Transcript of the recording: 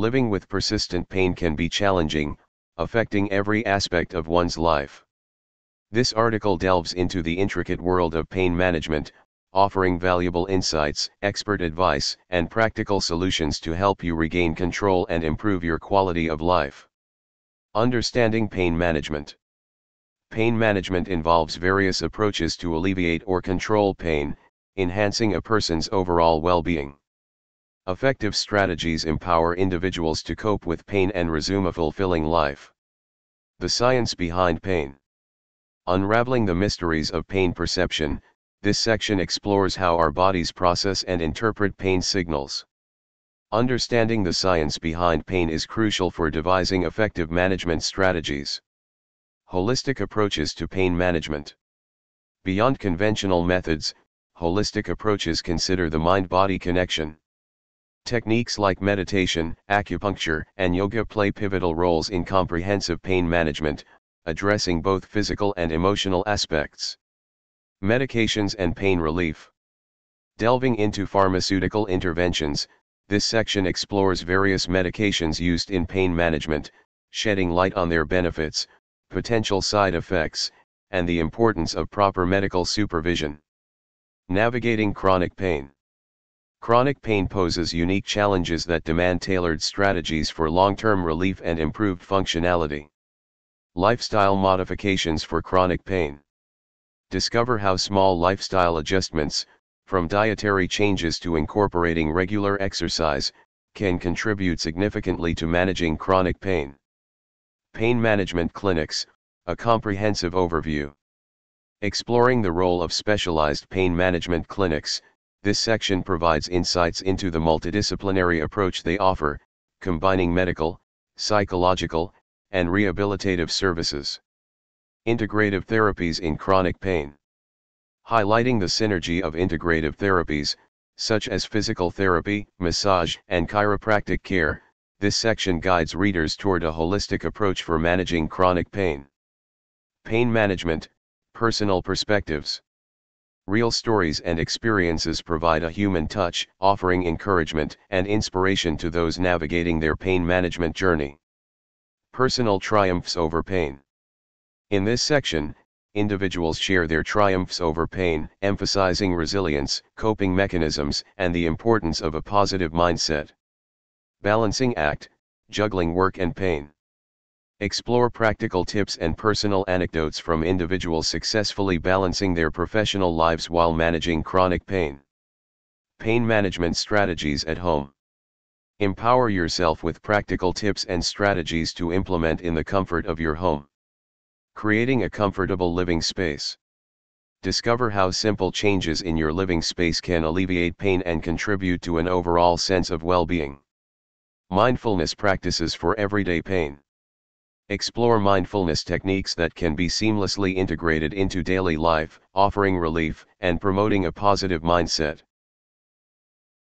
Living with persistent pain can be challenging, affecting every aspect of one's life. This article delves into the intricate world of pain management, offering valuable insights, expert advice, and practical solutions to help you regain control and improve your quality of life. Understanding pain management. Pain management involves various approaches to alleviate or control pain, enhancing a person's overall well-being. Effective strategies empower individuals to cope with pain and resume a fulfilling life. The science behind pain. Unraveling the mysteries of pain perception, this section explores how our bodies process and interpret pain signals. Understanding the science behind pain is crucial for devising effective management strategies. Holistic approaches to pain management. Beyond conventional methods, holistic approaches consider the mind-body connection. Techniques like meditation, acupuncture, and yoga play pivotal roles in comprehensive pain management, addressing both physical and emotional aspects. Medications and pain relief. Delving into pharmaceutical interventions, this section explores various medications used in pain management, shedding light on their benefits, potential side effects, and the importance of proper medical supervision. Navigating chronic pain. Chronic pain poses unique challenges that demand tailored strategies for long-term relief and improved functionality. Lifestyle modifications for chronic pain. Discover how small lifestyle adjustments, from dietary changes to incorporating regular exercise, can contribute significantly to managing chronic pain. Pain Management Clinics, a comprehensive overview. Exploring the role of specialized pain management clinics, this section provides insights into the multidisciplinary approach they offer, combining medical, psychological, and rehabilitative services. Integrative therapies in chronic pain. Highlighting the synergy of integrative therapies, such as physical therapy, massage, and chiropractic care, this section guides readers toward a holistic approach for managing chronic pain. Pain management, personal perspectives. Real stories and experiences provide a human touch, offering encouragement and inspiration to those navigating their pain management journey. Personal triumphs over pain. In this section, individuals share their triumphs over pain, emphasizing resilience, coping mechanisms, and the importance of a positive mindset. Balancing act, juggling work and pain. Explore practical tips and personal anecdotes from individuals successfully balancing their professional lives while managing chronic pain. Pain management strategies at home. Empower yourself with practical tips and strategies to implement in the comfort of your home. Creating a comfortable living space. Discover how simple changes in your living space can alleviate pain and contribute to an overall sense of well-being. Mindfulness practices for everyday pain. Explore mindfulness techniques that can be seamlessly integrated into daily life, offering relief and promoting a positive mindset.